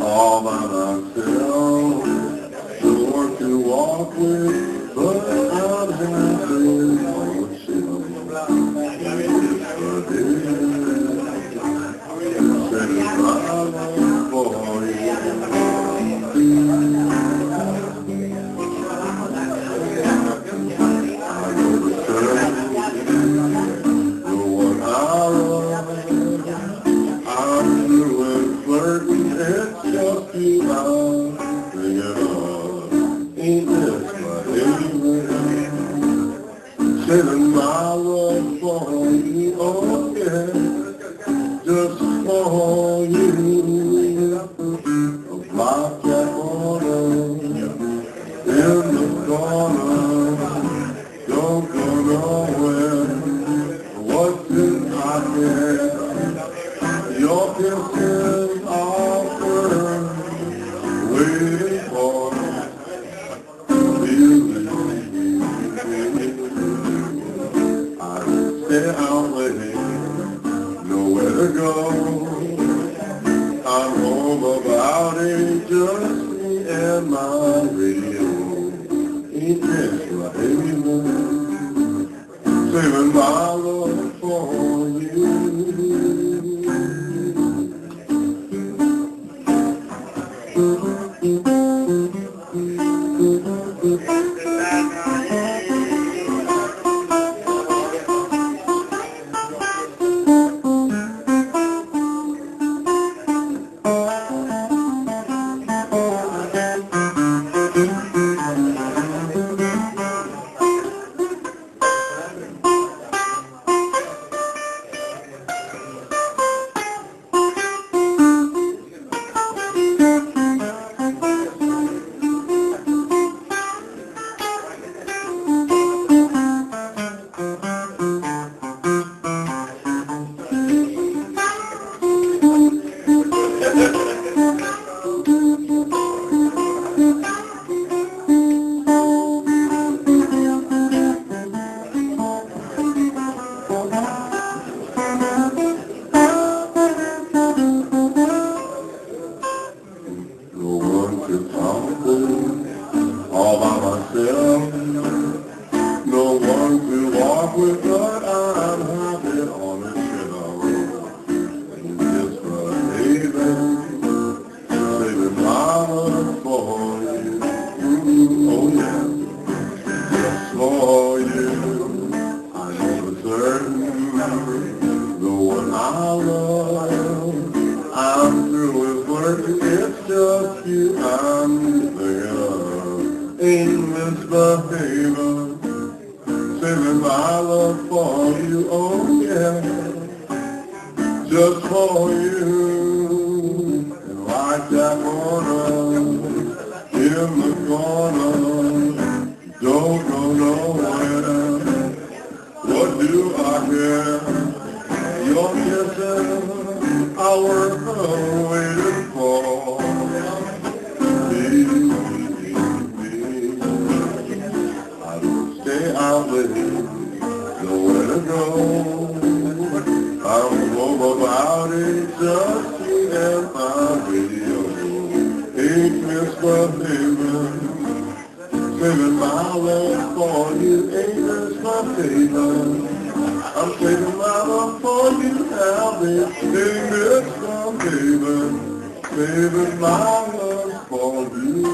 all by myself. the Sure to walk with, my love for you, oh yeah, just for you. Stay out late, nowhere to go. I'm home about eight, just me and my radio. Ain't this right, baby? Saving my love for you. Myself. No one to walk with, misbehaving, saving my love for you, oh yeah, just for you. Go. I'm home about it, just and my radio. Ain't misbehaving, saving my love for you, ain't misbehaving. I'm saving my love for you, Abby, ain't misbehaving, saving my love for you.